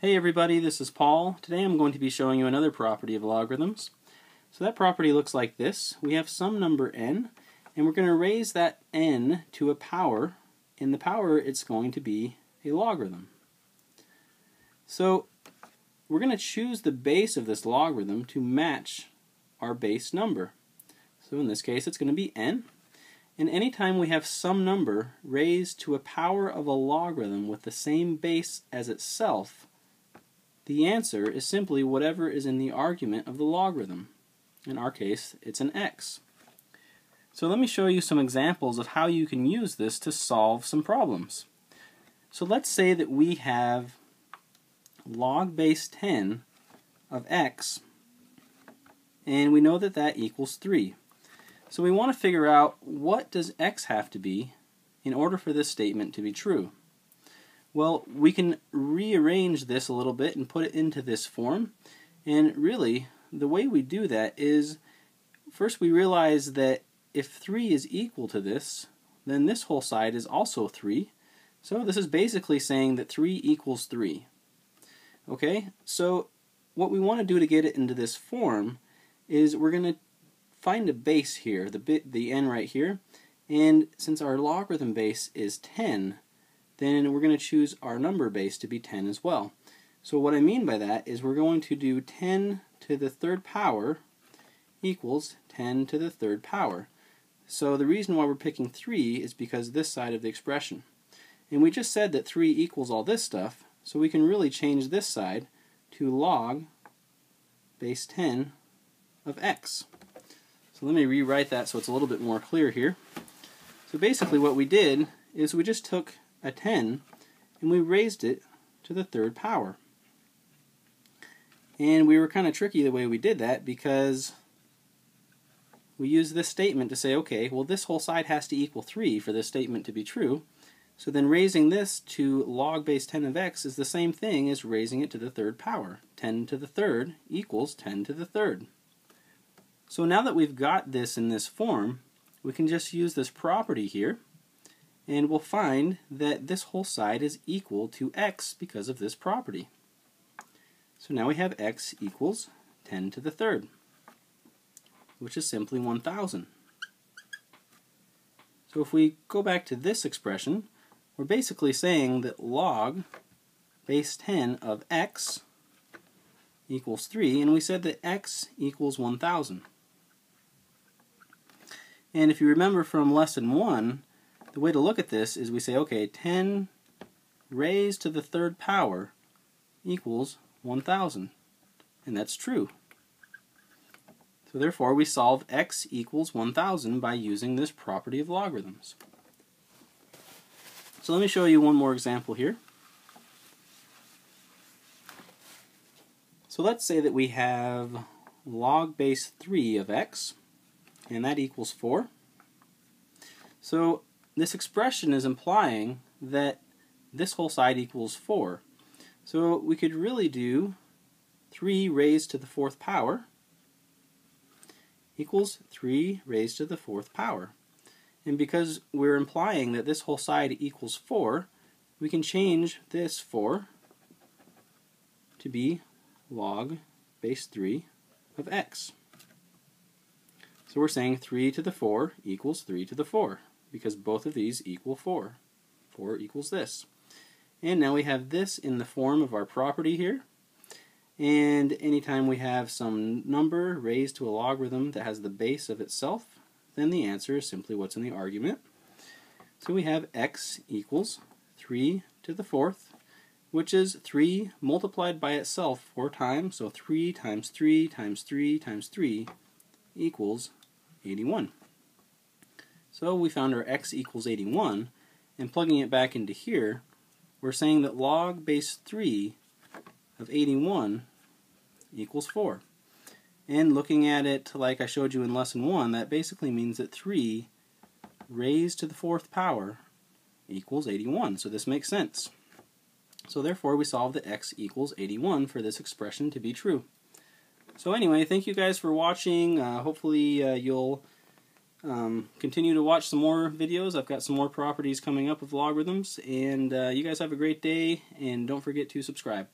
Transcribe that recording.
Hey everybody, this is Paul. Today I'm going to be showing you another property of logarithms. So that property looks like this. We have some number n, and we're going to raise that n to a power. In the power, it's going to be a logarithm. So we're going to choose the base of this logarithm to match our base number. So in this case, it's going to be n. And anytime we have some number raised to a power of a logarithm with the same base as itself, the answer is simply whatever is in the argument of the logarithm. In our case, it's an x. So let me show you some examples of how you can use this to solve some problems. So let's say that we have log base 10 of x, and we know that that equals 3. So we want to figure out what does x have to be in order for this statement to be true. Well, we can rearrange this a little bit and put it into this form. And really, the way we do that is first we realize that if 3 is equal to this, then this whole side is also 3. So this is basically saying that 3 equals 3. Okay, so what we want to do to get it into this form is we're going to find a base here, the bit, the n right here, and since our logarithm base is 10, then we're going to choose our number base to be 10 as well. So what I mean by that is we're going to do 10 to the third power equals 10 to the third power. So the reason why we're picking 3 is because this side of the expression. And we just said that 3 equals all this stuff, so we can really change this side to log base 10 of x. So let me rewrite that so it's a little bit more clear here. So basically what we did is we just took a 10 and we raised it to the third power. And we were kind of tricky the way we did that because we used this statement to say, okay, well this whole side has to equal 3 for this statement to be true. So then raising this to log base 10 of x is the same thing as raising it to the third power. 10 to the third equals 10 to the third. So now that we've got this in this form, we can just use this property here and we'll find that this whole side is equal to x because of this property. So now we have x equals 10 to the third, which is simply 1,000. So if we go back to this expression, we're basically saying that log base 10 of x equals 3, and we said that x equals 1,000. And if you remember from lesson 1, the way to look at this is we say, okay, 10 raised to the third power equals 1,000. And that's true. So therefore, we solve x equals 1,000 by using this property of logarithms. So let me show you one more example here. So let's say that we have log base 3 of x, and that equals 4. So this expression is implying that this whole side equals 4. So we could really do 3 raised to the fourth power equals 3 raised to the fourth power. And because we're implying that this whole side equals 4, we can change this 4 to be log base 3 of x. So we're saying 3 to the 4 equals 3 to the 4 because both of these equal 4. 4 equals this. And now we have this in the form of our property here. And anytime we have some number raised to a logarithm that has the base of itself, then the answer is simply what's in the argument. So we have x equals 3 to the fourth, which is 3 multiplied by itself four times. So 3 times 3 times 3 times 3 equals 81. So we found our x equals 81, and plugging it back into here, we're saying that log base 3 of 81 equals 4. And looking at it like I showed you in lesson 1, that basically means that 3 raised to the fourth power equals 81. So this makes sense. So therefore we solve that x equals 81 for this expression to be true. So anyway, thank you guys for watching. Uh, hopefully uh, you'll um, continue to watch some more videos. I've got some more properties coming up of logarithms. And uh, you guys have a great day, and don't forget to subscribe.